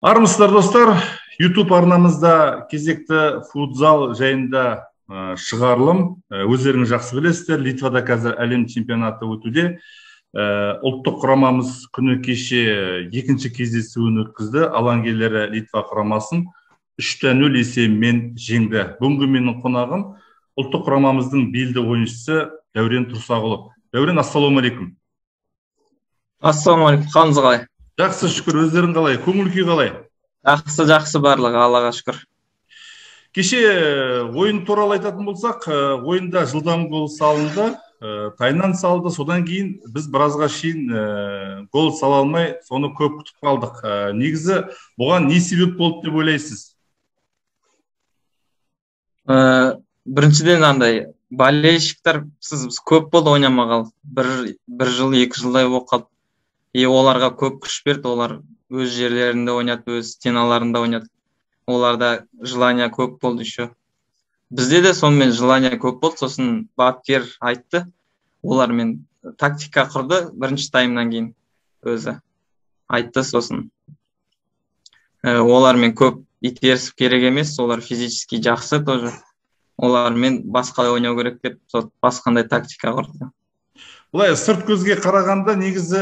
армысыздар достар ютуб арнамызда кезекті футзал жайында шығарылым. Өздеріңіз жақсы білесіздер литвада қазір әлем чемпионаты өтуде. Ұлттық құрамамыз күні кеше екінші кездесуін өткізді. Алаңгерлері литва құрамасын үште нөл есебімен жеңді. Бүгінгі менің қонағым ұлттық құрамамыздың белді ойыншысы дәурен тұрсағұлов. Дәурен ассалаумағалейкум ассалаумағалейкум қалыңыз қалай жақсы шүкір өздерің қалай көңіл күй қалай? Жақсы жақсы барлығы аллаға шүкір. Кеше ойын туралы айтатын болсақ ойында жылдам гол салынды тайнан салды. Содан кейін біз біразға шейін гол сала алмай соны көп күтіп қалдық. Негізі бұған не себеп болды деп ойлайсыз? Біріншіден андай болельщиктер сіз көп болды ойнамағалы. Бір бір жыл екі жылдай болып қалды. И оларға көп күш берді олар өз жерлерінде ойнады өз стеналарында ойнады. Оларда желание көп болды еще. Бізде де сонымен желание көп болды сосын бапкер айтты. Олармен тактика құрды бірінші таймнан кейін өзі. Айтты сосын. Ә, олармен көп итерісіп керек емес олар физически жақсы тоже. Олармен басқалай ойнау керек деп сол басқандай тактика құрды. Былай сырт көзге қарағанда негізі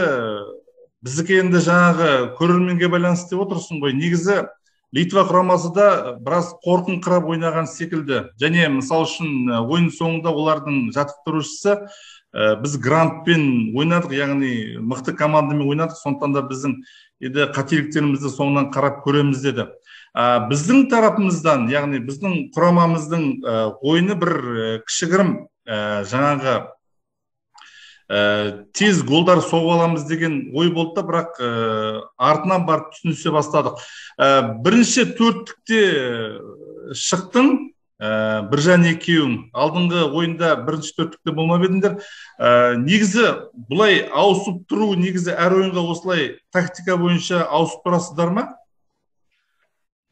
біздікі енді жаңағы көрерменге байланысты деп отырсың ғой. Негізі литва құрамасы да біраз қорқыңқырап ойнаған секілді. Және мысалы үшін ойын соңында олардың жаттықтырушысы ә, біз грантпен ойнадық яғни мықты командамен ойнадық. Сондықтан да біздің енді қателіктерімізді соңынан қарап көреміз деді. Ә, біздің тарапымыздан яғни біздің құрамамыздың ойыны бір кішігірім ә, жаңағы ә, тез голдар соғып аламыз деген ой болды да бірақ ә, артынан барып түсінісе бастадық. Ә, бірінші төрттікте шықтың. Ә, біржан екеуің. Алдыңғы ойында бірінші төрттікте болмап едіңдер. Ә, негізі бұлай ауысып тұру негізі әр ойынға осылай тактика бойынша ауысып тұрасыздар ма?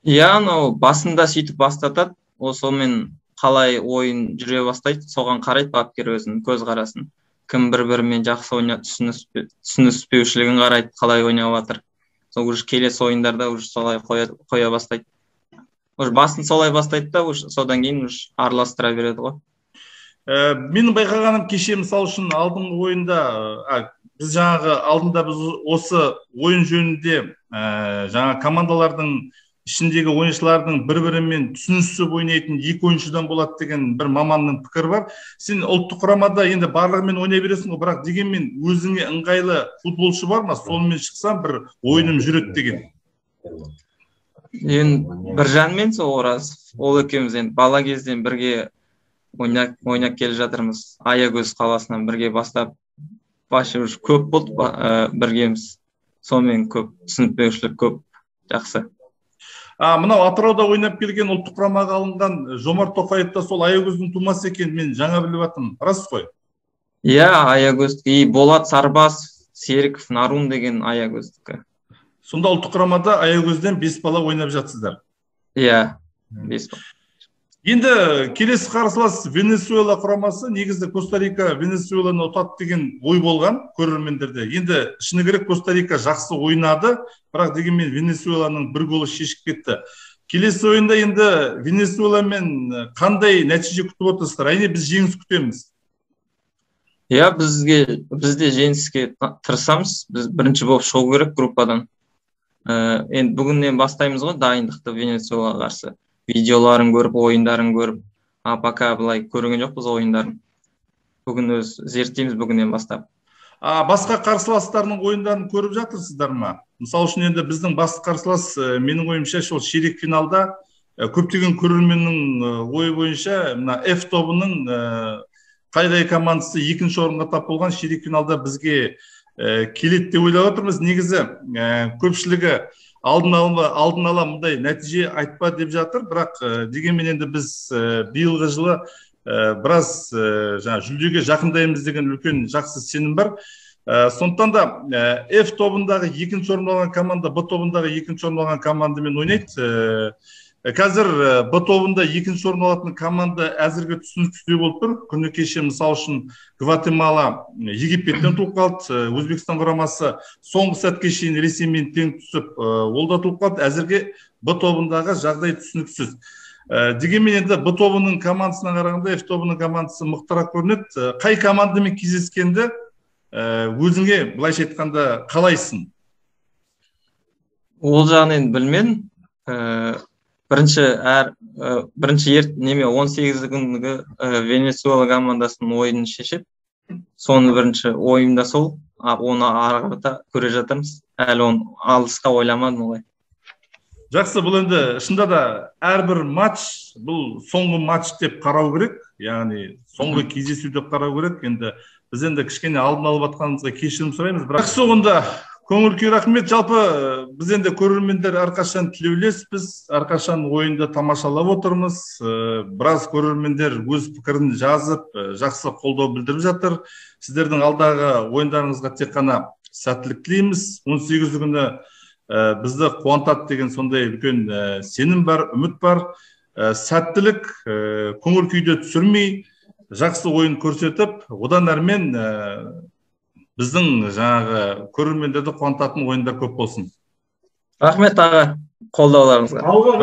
Иә анау басында сөйтіп бастатады. Ол сонымен қалай ойын жүре бастайды соған қарайды бапкер өзінің көзқарасын. Кім бір бірімен жақсы ойнап түсініспеушілігін қарайды қалай ойнап жатыр. Сол уже келесі ойындарда уже солай қоя, қоя бастайды. Уже басын солай бастайды да уже содан кейін уже араластыра береді ғой. Ә, менің байқағаным кеше мысалы үшін алдыңғы ойында ә, біз жаңағы алдында біз осы ойын жөнінде ә, жаңа командалардың ішіндегі ойыншылардың бір бірімен түсінісіп ойнайтын екі ойыншыдан болады деген бір маманның пікірі бар. Сен ұлттық құрамада енді барлығымен ойнай бересің ғой бірақ дегенмен өзіңе ыңғайлы футболшы бар ма? Сонымен шықсам бір ойыным жүреді деген. Енді біржанмен сол оразов ол екеуміз енді бала кезден бірге ойнап, ойнап келе жатырмыз. Аягөз қаласынан бірге бастап вообще уже көп болды ә, біргеміз. Сонымен көп түсініспеушілік көп. Жақсы. А мынау атырауда ойнап келген ұлттық құрамаға алынған жомарт тоқаев та сол аягөздің тумасы екен мен жаңа біліп жатырмын рас қой. Иә аягөз и болат сарбасов серіков нарун деген аягөздікі. Сонда ұлттық құрамада аягөзден бес бала ойнап жатсыздар. Иә бес бала. Енді келесі қарсылас венесуэла құрамасы негізі коста рика венесуэланы ұтады деген ой болған көрермендерде. Енді шыны керек коста рика жақсы ойнады бірақ дегенмен венесуэланың бір голы шешіп кетті. Келесі ойында енді венесуэламен қандай нәтиже күтіп отырсыздар? Әрине біз жеңіс күтеміз. Иә бізге біз де жеңіске тырысамыз. Біз бірінші болып шығу керек группадан. Ә, енді бүгіннен бастаймыз ғой дайындықты венесуэлаға қарсы. Видеоларын көріп ойындарын көріп а пока былай көрген жоқпыз ойындарын. Бүгін өз зерттейміз бүгіннен бастап. А басқа қарсыластардың ойындарын көріп жатырсыздар ма? Мысалы үшін енді біздің басты қарсылас менің ойымша сол ширек финалда көптеген көрерменнің ойы бойынша мына ф тобының қай қай командасы екінші орынға тап болған ширек финалда бізге келеді деп ойлап отырмыз. Негізі көпшілігі алдын ала алдын ала мындай нәтиже айтпа деп жатыр. Бірақ ә, дегенмен енді біз ә, биылғы жылы ә, біраз жаңа жүлдеге жақындаймыз деген үлкен жақсы сенім бар. Ә, сондықтан да ә, F тобындағы екінші орын алған команда Б тобындағы екінші орын алған командамен ойнайды. Қазір б тобында екінші орын алатын команда әзірге түсініксіздеу болып тұр. Күні кеше мысалы үшін гватемала египеттен ұтылып қалды. Өзбекстан құрамасы соңғы сәтке шейін ресеймен тең түсіп ол да ұтылып қалды. Әзірге б тобындағы жағдай түсініксіз. Дегенмен енді б тобының командасына қарағанда ф тобының командасы мықтырақ көрінеді. Қай командамен кездескенді өзіңе былайша айтқанда қалайсың? Ол жағын енді білмедім. Бірінші әр бірінші ерт неме он сегізі күнгі венесуэла командасының ойынын шешеді соны бірінші ойым да сол оны ары қарата көре жатырмыз. Әлі оны алысқа ойламадым олай. Жақсы бұл енді шынында да әрбір матч бұл соңғы матч деп қарау керек. Яғни соңғы кездесу деп қарау керек. Енді біз енді кішкене алдын алып жатқанымызға кешірім сұраймыз. Бірақ жақсы онда көңіл күй рахмет. Жалпы біз енді көрермендер әрқашан тілеулеспіз әрқашан ойынды тамашалап отырмыз. Біраз көрермендер өз пікірін жазып жақсы қолдау білдіріп жатыр. Сіздердің алдағы ойындарыңызға тек қана сәттілік тілейміз. Он сегізі күні бізді қуантады деген сондай үлкен сенім бар үміт бар. Сәттілік көңіл күйді түсірмей жақсы ойын көрсетіп одан әрмен біздің жаңағы көрермендерді қуантатын ойындар көп болсын. Рахмет аға қолдауларыңызға алға